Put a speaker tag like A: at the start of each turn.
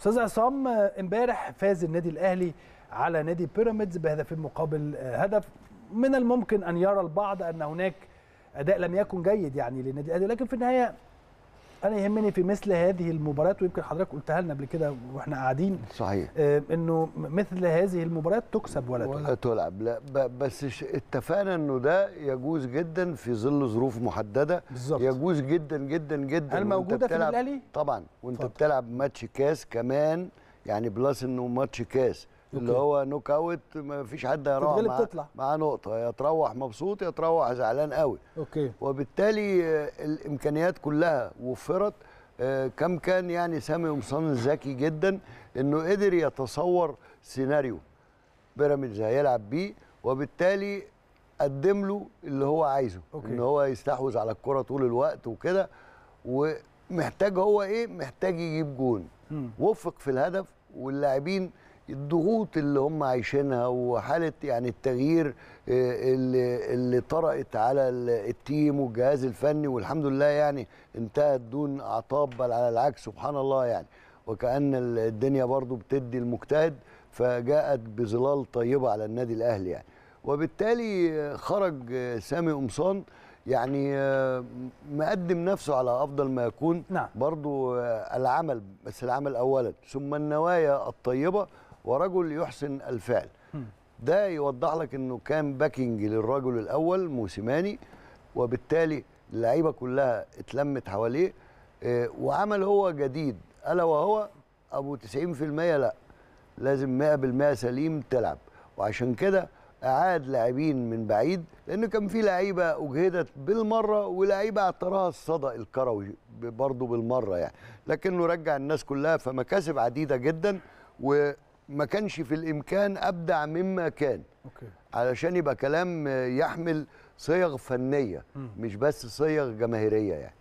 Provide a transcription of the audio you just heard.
A: أستاذ عصام امبارح فاز النادي الأهلي على نادي بيراميدز بهدفين مقابل هدف. من الممكن أن يرى البعض أن هناك أداء لم يكن جيد يعني للنادي الأهلي لكن في النهاية أنا يهمني في مثل هذه المباريات ويمكن حضرتك قلتها لنا قبل كده وإحنا قاعدين.
B: صحيح.
A: آه إنه مثل هذه المباريات تكسب ولا,
B: ولا تلعب لا بس اتفقنا إنه ده يجوز جدا في ظل ظروف محددة.
A: بالظبط.
B: يجوز جدا جدا جدا.
A: هل موجودة في الأهلي؟
B: طبعا. وأنت فضل. بتلعب ماتش كاس كمان يعني plus إنه ماتش كاس. اللي هو knockout ما فيش حد هيروح
A: معاه
B: مع نقطة. يا تروح مبسوط يا تروح زعلان قوي.
A: Okay.
B: وبالتالي الإمكانيات كلها وفرت. كم كان يعني سامي قمصان ذكي جدا إنه قدر يتصور سيناريو بيراميدز هيلعب بيه وبالتالي قدم له اللي هو عايزه.
A: Okay.
B: إن هو يستحوذ على الكرة طول الوقت وكده. ومحتاج هو إيه؟ محتاج يجيب جون. وفق في الهدف واللاعبين الضغوط اللي هم عايشينها وحالة يعني التغيير اللي, اللي طرأت على التيم والجهاز الفني والحمد لله يعني انتهت دون أعطاب بل على العكس سبحان الله يعني. وكأن الدنيا برضو بتدي المجتهد فجاءت بظلال طيبة على النادي الأهلي يعني. وبالتالي خرج سامي قمصان يعني مقدم نفسه على أفضل ما يكون.
A: نعم.
B: برضو العمل بس العمل اولا. ثم النوايا الطيبة ورجل يحسن الفعل. ده يوضح لك إنه كان باكينج للرجل الأول موسيماني وبالتالي اللعيبة كلها اتلمت حواليه وعمل هو جديد. ألا وهو؟ أبو 90% لا. لازم 100% سليم تلعب. وعشان كده أعاد لاعبين من بعيد لأنه كان في لعيبة أجهدت بالمرة ولعيبة اعتراها الصدى الكروي برضه بالمرة يعني. لكنه رجع الناس كلها فمكاسب عديدة جدا وما كانش في الإمكان أبدع مما كان
A: أوكي.
B: علشان يبقى كلام يحمل صيغ
A: فنية.
B: مش بس صيغ جماهيرية يعني